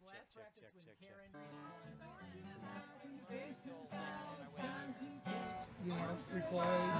of last check, practice check, when check, Karen realized. Yeah, replay.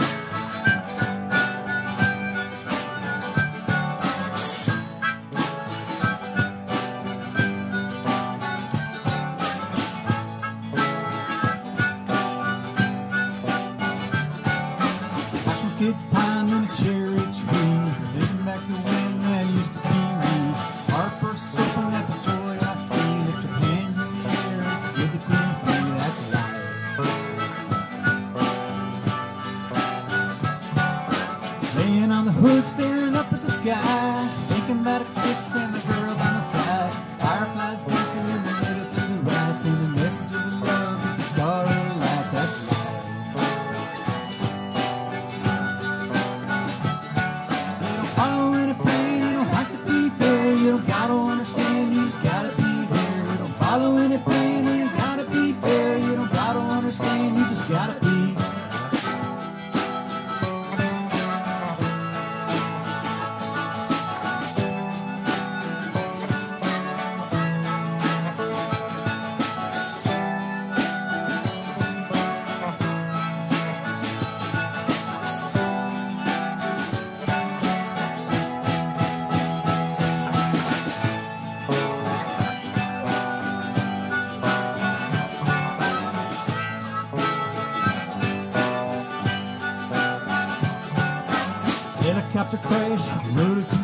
the hood staring up at the sky. eyes,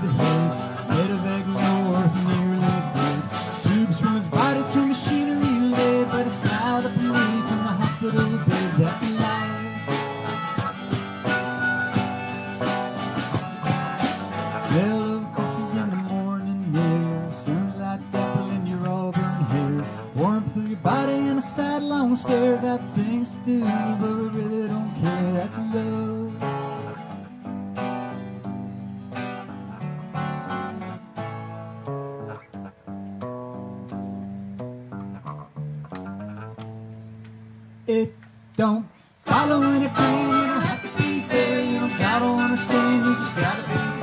it don't. follow any plan, you don't have to be fair. You don't gotta understand, you just gotta be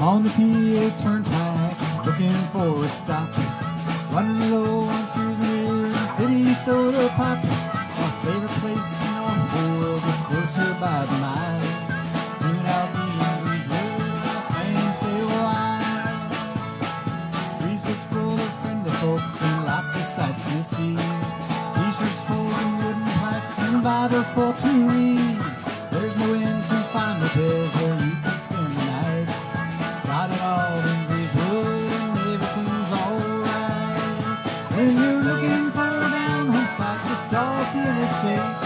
On the PA Turnpike, looking for a stop. Running low on souvenirs, pity soda pop. My favorite place in all the world is closer by the mile. Singing out the English words, I stay and stay a while. Breezewood's full of friendly folks and lots of sights to see. T-shirts full of wooden plaques and Bibles for to read. There's no end to find the treasure you off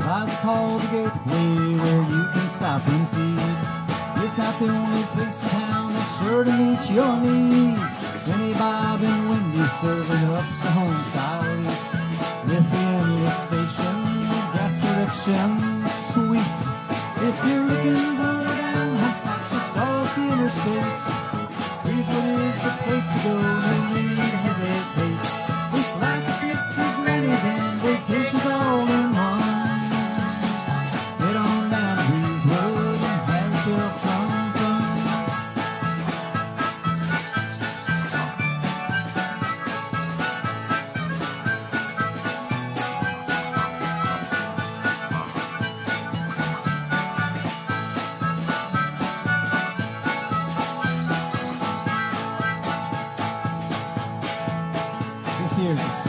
Plaza called the Gateway where you can stop and feed. It's not the only place in town that's sure to meet your needs. Jenny Bob and Wendy serving up the home style eats. With the endless station, gas selection, sweet. If you're looking for a down just off the interstate, Breezewood is the place to go,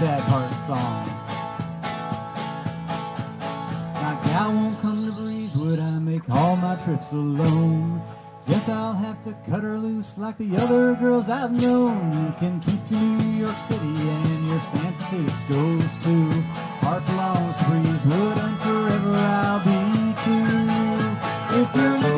of the song. My gal won't come to Breezewood, I make all my trips alone. Guess I'll have to cut her loose like the other girls I've known. You can keep your New York City and your San Francisco's too. Heart belongs to Breezewood and forever I'll be true. If you're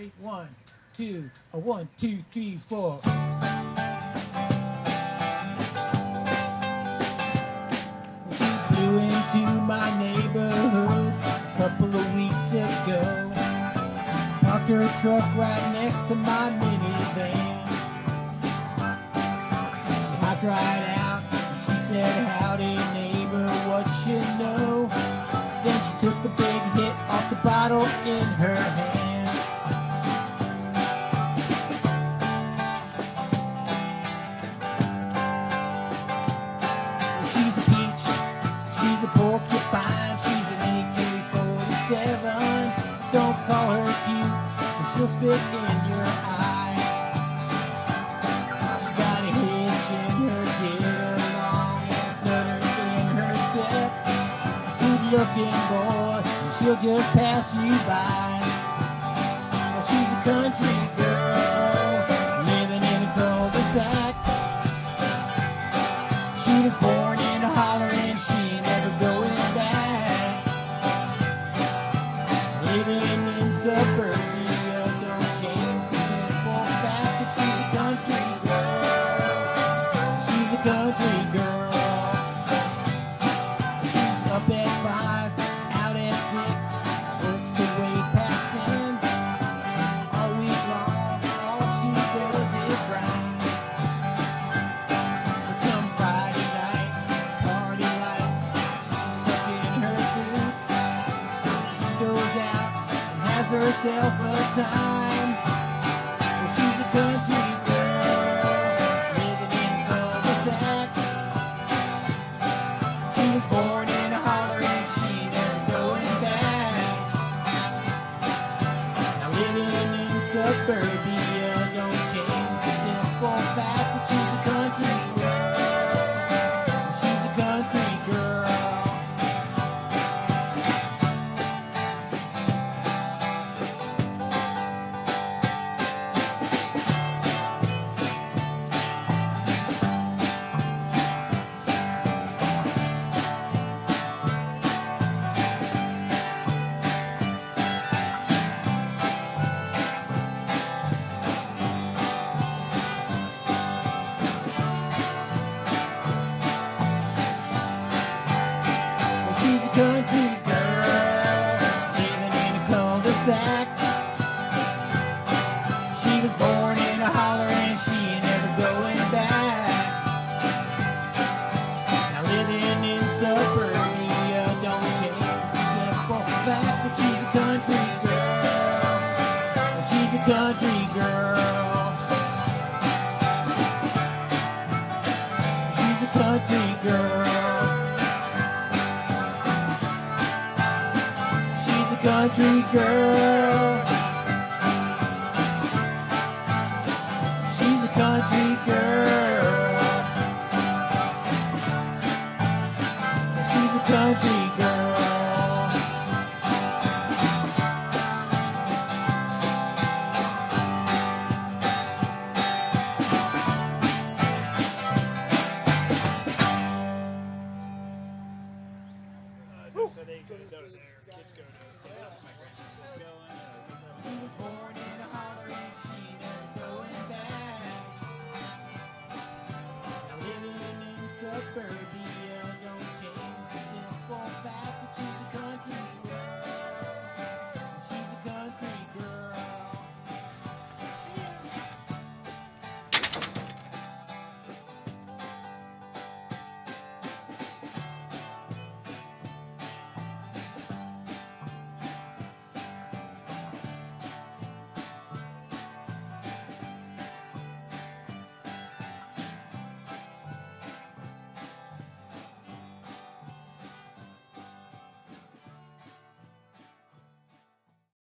Ready? One, two, a one, two, three, four. She flew into my neighborhood a couple of weeks ago. Parked her truck right next to my minivan. She hopped right out. She said, Howdy, neighbor, what you know? Then she took a big hit off the bottle in her hand. Spit in your eye. She got a hitch in her get along and stutters in her step. Good-looking boy, and she'll just pass you by. Well, she's a country has herself a time. country girl. She's a country girl. She's a country girl. She's a country girl.